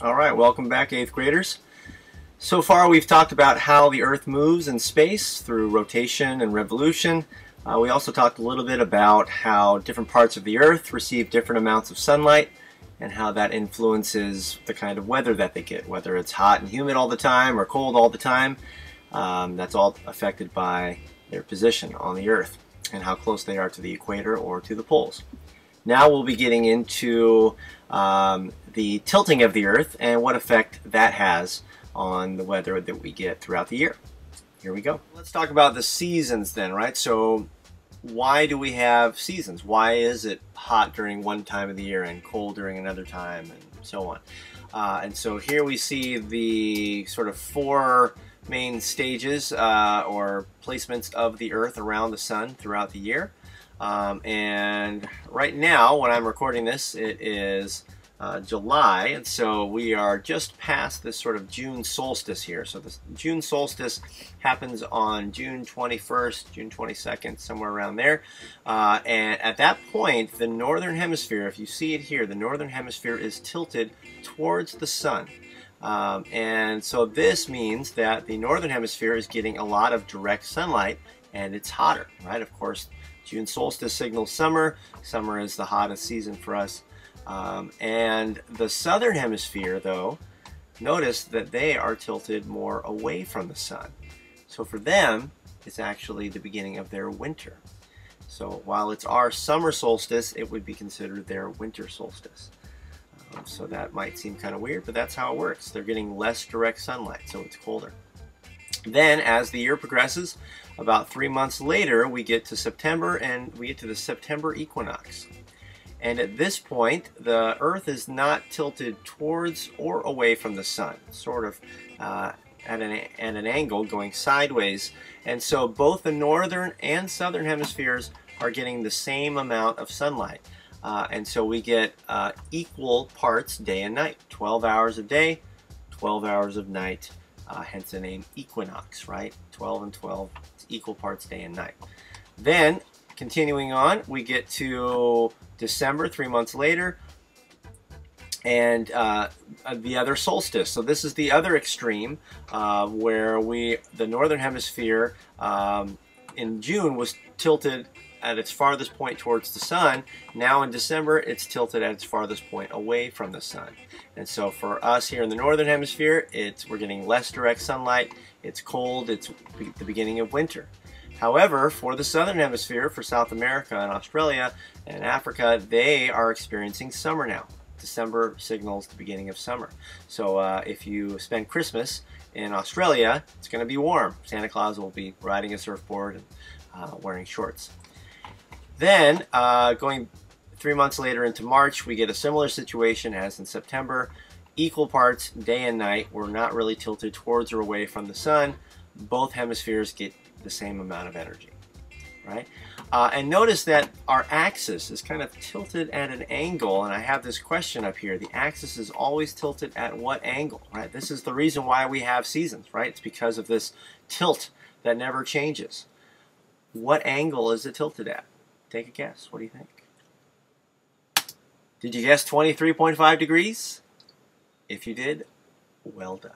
All right, welcome back, eighth graders. So far, we've talked about how the Earth moves in space through rotation and revolution. Uh, we also talked a little bit about how different parts of the Earth receive different amounts of sunlight and how that influences the kind of weather that they get, whether it's hot and humid all the time or cold all the time. Um, that's all affected by their position on the Earth and how close they are to the equator or to the poles. Now we'll be getting into um, the tilting of the Earth and what effect that has on the weather that we get throughout the year. Here we go. Let's talk about the seasons then, right? So why do we have seasons? Why is it hot during one time of the year and cold during another time and so on? Uh, and so here we see the sort of four main stages uh, or placements of the Earth around the Sun throughout the year. Um, and right now, when I'm recording this, it is uh, July, and so we are just past this sort of June solstice here. So the June solstice happens on June 21st, June 22nd, somewhere around there. Uh, and at that point, the northern hemisphere, if you see it here, the northern hemisphere is tilted towards the sun. Um, and so this means that the northern hemisphere is getting a lot of direct sunlight and it's hotter, right? Of course, June solstice signals summer. Summer is the hottest season for us. Um, and the southern hemisphere, though, notice that they are tilted more away from the sun. So for them, it's actually the beginning of their winter. So while it's our summer solstice, it would be considered their winter solstice. So that might seem kind of weird, but that's how it works. They're getting less direct sunlight, so it's colder. Then, as the year progresses, about three months later, we get to September and we get to the September equinox. And at this point, the Earth is not tilted towards or away from the Sun, sort of uh, at, an, at an angle going sideways. And so both the northern and southern hemispheres are getting the same amount of sunlight. Uh, and so we get uh, equal parts day and night 12 hours of day, 12 hours of night, uh, hence the name equinox, right? 12 and 12, equal parts day and night. Then, continuing on, we get to December, three months later, and uh, the other solstice. So this is the other extreme uh, where we, the northern hemisphere um, in June was tilted at its farthest point towards the sun. Now in December, it's tilted at its farthest point away from the sun. And so for us here in the northern hemisphere, it's we're getting less direct sunlight. It's cold. It's the beginning of winter. However, for the southern hemisphere, for South America and Australia and Africa, they are experiencing summer now. December signals the beginning of summer. So uh, if you spend Christmas in Australia, it's going to be warm. Santa Claus will be riding a surfboard and uh, wearing shorts. Then, uh, going three months later into March, we get a similar situation as in September. Equal parts day and night. We're not really tilted towards or away from the sun. Both hemispheres get the same amount of energy, right? Uh, and notice that our axis is kind of tilted at an angle, and I have this question up here. The axis is always tilted at what angle, right? This is the reason why we have seasons, right? It's because of this tilt that never changes. What angle is it tilted at? Take a guess. What do you think? Did you guess 23.5 degrees? If you did, well done.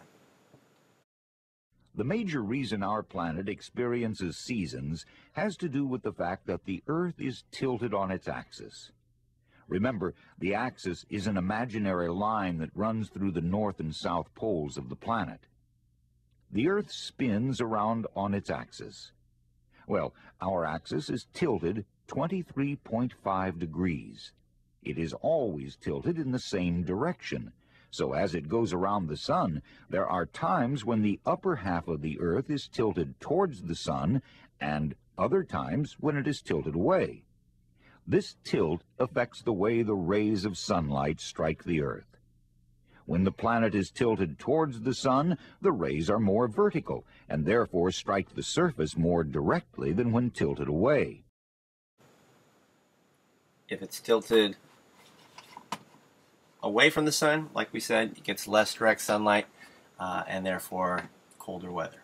The major reason our planet experiences seasons has to do with the fact that the Earth is tilted on its axis. Remember, the axis is an imaginary line that runs through the north and south poles of the planet. The Earth spins around on its axis. Well, our axis is tilted 23.5 degrees. It is always tilted in the same direction, so as it goes around the sun, there are times when the upper half of the earth is tilted towards the sun, and other times when it is tilted away. This tilt affects the way the rays of sunlight strike the earth. When the planet is tilted towards the sun, the rays are more vertical, and therefore strike the surface more directly than when tilted away. If it's tilted away from the sun, like we said, it gets less direct sunlight uh, and therefore colder weather.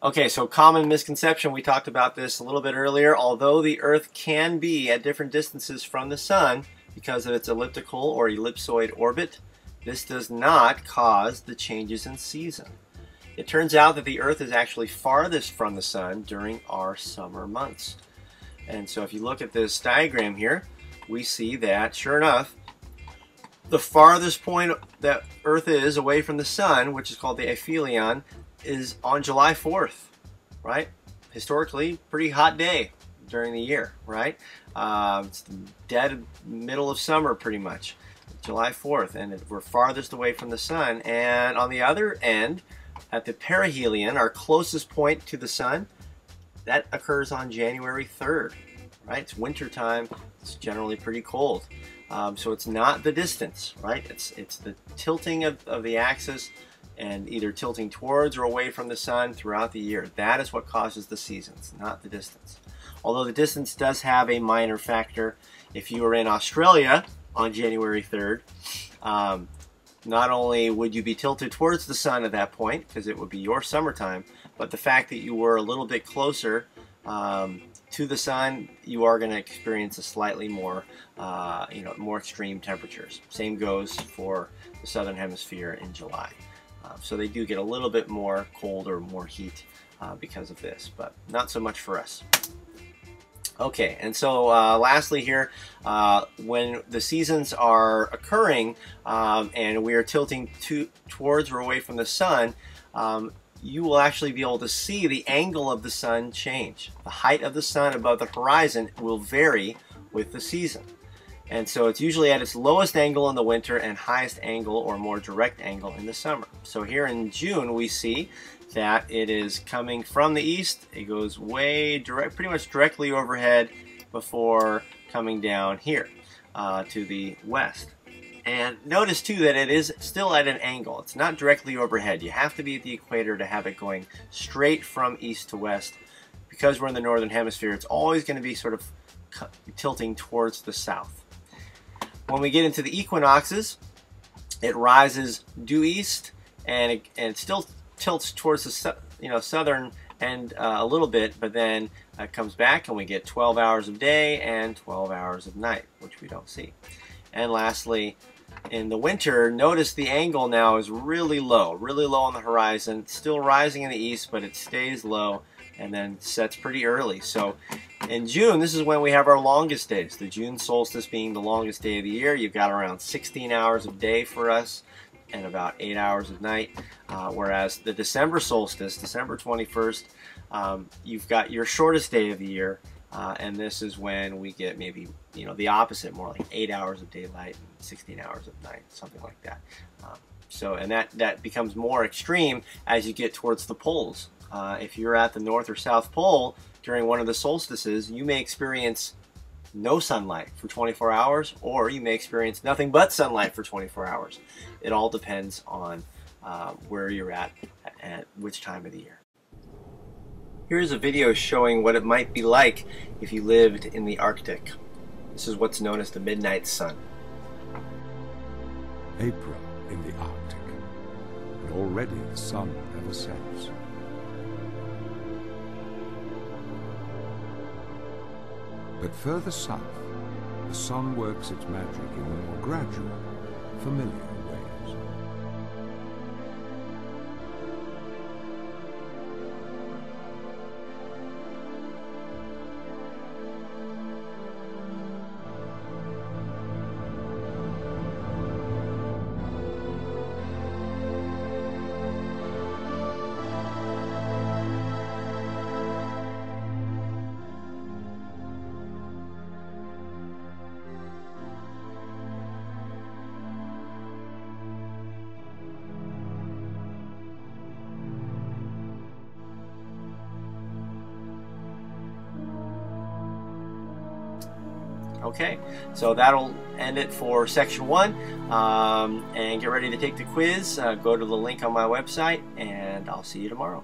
Okay, so common misconception, we talked about this a little bit earlier. Although the Earth can be at different distances from the sun because of its elliptical or ellipsoid orbit, this does not cause the changes in season. It turns out that the Earth is actually farthest from the Sun during our summer months. And so if you look at this diagram here, we see that, sure enough, the farthest point that Earth is away from the Sun, which is called the aphelion, is on July 4th, right? Historically, pretty hot day during the year, right? Uh, it's the dead middle of summer, pretty much, July 4th, and we're farthest away from the Sun. And on the other end, at the perihelion, our closest point to the Sun, that occurs on January 3rd, right? It's winter time. It's generally pretty cold. Um, so it's not the distance, right? It's, it's the tilting of, of the axis and either tilting towards or away from the sun throughout the year. That is what causes the seasons, not the distance. Although the distance does have a minor factor. If you were in Australia on January 3rd, um, not only would you be tilted towards the sun at that point, because it would be your summertime, but the fact that you were a little bit closer um, to the sun, you are going to experience a slightly more, uh, you know, more extreme temperatures. Same goes for the southern hemisphere in July. Uh, so they do get a little bit more cold or more heat uh, because of this, but not so much for us. Okay, and so uh, lastly here, uh, when the seasons are occurring um, and we are tilting to, towards or away from the sun, um, you will actually be able to see the angle of the sun change. The height of the sun above the horizon will vary with the season. And so it's usually at its lowest angle in the winter and highest angle or more direct angle in the summer. So here in June we see that it is coming from the east. It goes way direct, pretty much directly overhead before coming down here uh, to the west. And notice too that it is still at an angle. It's not directly overhead. You have to be at the equator to have it going straight from east to west. Because we're in the northern hemisphere, it's always going to be sort of tilting towards the south. When we get into the equinoxes, it rises due east and it, and it still tilts towards the you know southern end uh, a little bit, but then uh, comes back and we get 12 hours of day and 12 hours of night, which we don't see. And lastly, in the winter, notice the angle now is really low, really low on the horizon, still rising in the east, but it stays low and then sets pretty early. So in June, this is when we have our longest days. The June solstice being the longest day of the year. You've got around 16 hours of day for us and about 8 hours of night. Uh, whereas the December solstice, December 21st, um, you've got your shortest day of the year uh, and this is when we get maybe, you know, the opposite, more like 8 hours of daylight and 16 hours of night, something like that. Um, so, and that, that becomes more extreme as you get towards the poles. Uh, if you're at the North or South Pole during one of the solstices, you may experience no sunlight for 24 hours, or you may experience nothing but sunlight for 24 hours. It all depends on uh, where you're at at which time of the year. Here's a video showing what it might be like if you lived in the Arctic. This is what's known as the midnight sun. April in the Arctic, and already the sun never sets. But further south, the sun works its magic in a more gradual, familiar Okay, so that'll end it for section one. Um, and get ready to take the quiz. Uh, go to the link on my website, and I'll see you tomorrow.